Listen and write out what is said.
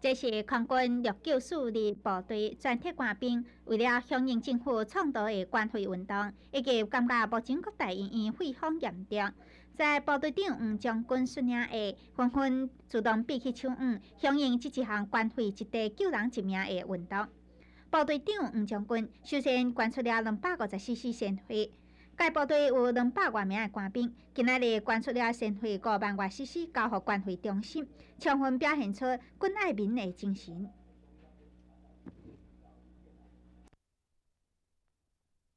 这是空军六九四二部队全体官兵为了响应政府倡导的关怀运动，以及感觉目前各大医院肺荒严重，在部队长黄将军率领下，纷纷主动闭起手网，响应这一项关怀一地救人一命的运动。部队长黄将军首先捐出了两百五十四支鲜花。该部队有两百多名的官兵，今仔日捐出了鲜血五万外 CC，交予关怀中心，充分表现出关爱民的精神。